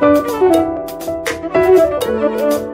Thank you.